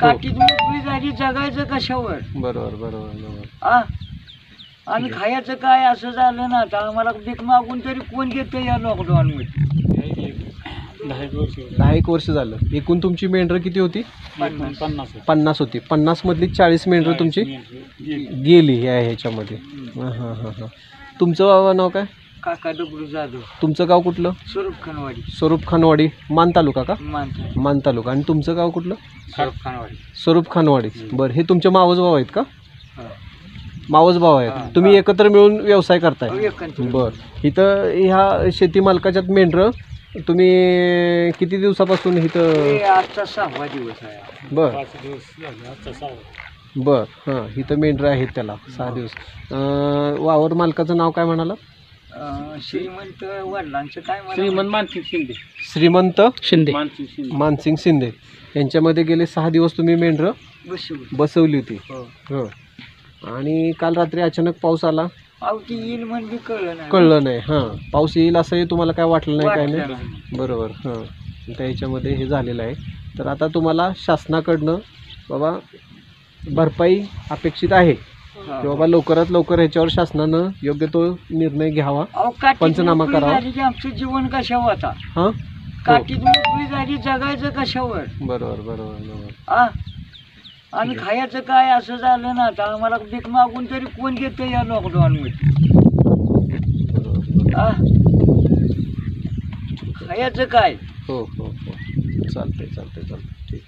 काठीत मोकळी झाली जगायचं कशावर? बरोबर बरोबर बरोबर. आ? आम्ही खायचं काय असं झालं ना आता आम्हाला भीक मागून तरी कोण घेतं या लॉकडाऊन मध्ये दहा एक वर्ष झालं. एकूण तुमची मेंढरं किती होती? पन्नास. पन्नास होती. पन्नास मधली चाळीस मेंढरं तुमची गेली. या ह्याच्यामध्ये. हां हां हां हां. तुमचं बाबा नाव काय? काका डबरू जाधव. तुमचं गाव कुठलं? स्वरूप खनवाडी. स्वरूप खानवाडी. मान तालुका का? मानतो मान तालुका. आणि तुमचं गाव कुठलं? स्वरूप खनवाडी. स्वरूप खानवाडी. बरं हे तुमचे मावस भाऊ आहेत का? हा. मावस भाऊ आहेत. हां. तुम्ही एकत्र मिळून व्यवसाय करताय. अहो, एकंदरीत. बर. इथं ह्या शेती मालकाच्यात मेंढरं तुम्ही किती दिवसापासून इथं हे आजचा सहावा दिवस आहे. बर. बर हां इथं मेंढरं आहेत त्याला सहा दिवस. अं, वावर मालकाचं नाव काय म्हणाला? अं, श्रीमंत वडिलांचं काय मला श्रीमंत मानसिंग शिंदे. श्रीमंत? शिंदे. मानसिंग शिंदे. मानसिंग शिंदे. यांच्यामध्ये गेले सहा दिवस तुम्ही मेंढरं बसवलं. बसवली होती. हो. हं. आणि काल रात्री अचानक पाऊस आला? अहो ती येईल म्हणजे कळलं नाही. कळलं नाही. हां. पाऊस येईल असंही तुम्हाला काय वाटलं नाही काय वाटलं नाही. नाही. बरोबर. हां. त्या ह्याच्यामध्ये हे झालेलं आहे. तर आता तुम्हाला शासनाकडनं बाबा भरपाई अपेक्षित आहे. की बाबा लवकरात लवकर ह्याच्यावर शासनानं योग्य तो निर्णय घ्यावा अहो काठीत पंचनामा मोकळी करावा. झाली की आमचं जीवन कशावर आता? हां? काठीत मोकळी झाली जगायचं कशावर? बरोबर बरोबर बरोबर. आ? आम्ही खायचं काय असं झालं ना आता आम्हाला भीक मागून तरी कोण घेतं या लॉकडाऊन मध्ये आ? खायचं काय? हो हो हो. चालतंय चालतंय चालतंय. ठीक.